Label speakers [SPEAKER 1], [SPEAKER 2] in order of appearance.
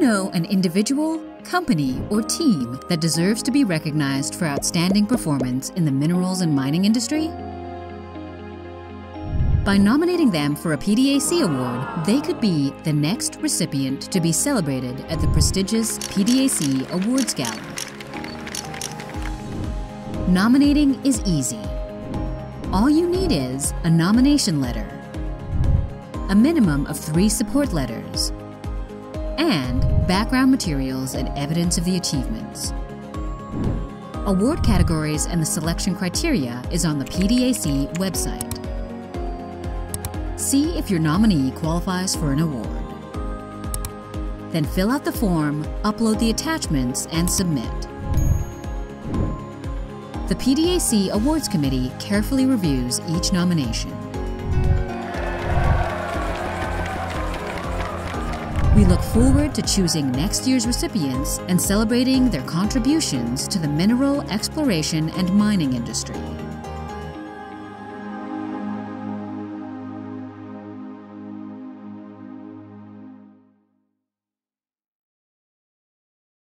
[SPEAKER 1] know an individual, company, or team that deserves to be recognized for outstanding performance in the minerals and mining industry? By nominating them for a PDAC award, they could be the next recipient to be celebrated at the prestigious PDAC Awards Gala. Nominating is easy. All you need is a nomination letter, a minimum of three support letters, and background materials and evidence of the achievements. Award categories and the selection criteria is on the PDAC website. See if your nominee qualifies for an award. Then fill out the form, upload the attachments, and submit. The PDAC Awards Committee carefully reviews each nomination. We look forward to choosing next year's recipients and celebrating their contributions to the mineral exploration and mining industry.